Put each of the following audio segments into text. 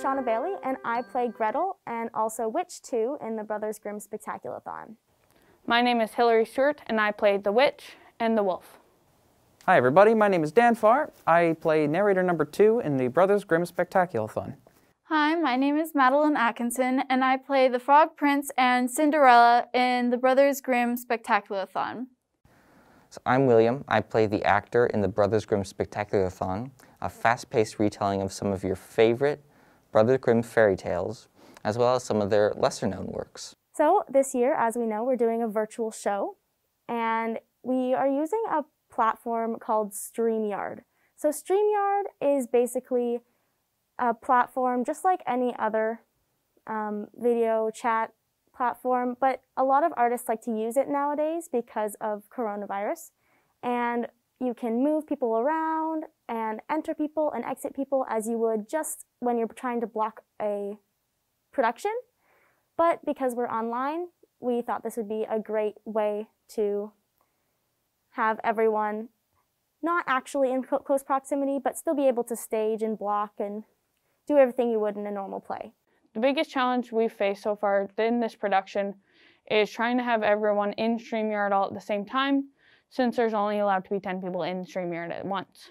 Hannah Bailey, and I play Gretel and also Witch 2 in the Brothers Grimm Spectaculathon. My name is Hilary Stewart, and I play the Witch and the Wolf. Hi everybody, my name is Dan Farr. I play narrator number two in the Brothers Grimm Spectaculathon. Hi, my name is Madeline Atkinson, and I play the Frog Prince and Cinderella in the Brothers Grimm Spectaculathon. So I'm William. I play the actor in the Brothers Grimm Spectaculathon, a fast-paced retelling of some of your favorite Brothers Grimm fairy tales, as well as some of their lesser-known works. So this year, as we know, we're doing a virtual show, and we are using a platform called StreamYard. So StreamYard is basically a platform just like any other um, video chat platform, but a lot of artists like to use it nowadays because of coronavirus. And you can move people around and enter people and exit people as you would just when you're trying to block a production. But because we're online, we thought this would be a great way to have everyone not actually in close proximity, but still be able to stage and block and do everything you would in a normal play. The biggest challenge we've faced so far in this production is trying to have everyone in StreamYard all at the same time, since there's only allowed to be 10 people in StreamYard at once.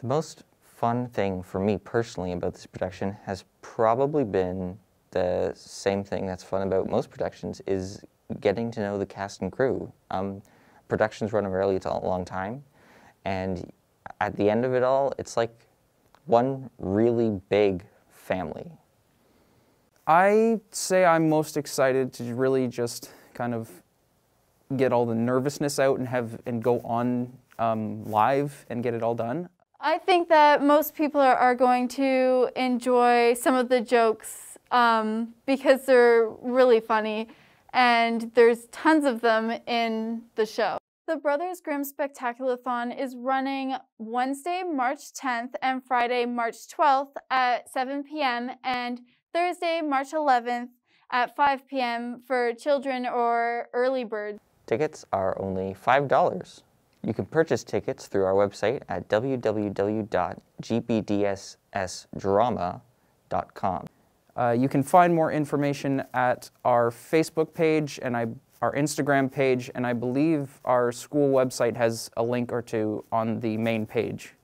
The most fun thing for me personally about this production has probably been the same thing that's fun about most productions is getting to know the cast and crew. Um, productions run a really long time, and at the end of it all, it's like one really big family. I say I'm most excited to really just kind of get all the nervousness out and have and go on um, live and get it all done. I think that most people are, are going to enjoy some of the jokes um, because they're really funny and there's tons of them in the show. The Brothers Grimm Spectaculathon is running Wednesday, March 10th and Friday, March 12th at 7 p.m. and Thursday, March 11th at 5 p.m. for children or early birds. Tickets are only $5. You can purchase tickets through our website at www.gbdssdrama.com. Uh, you can find more information at our Facebook page and I our Instagram page, and I believe our school website has a link or two on the main page.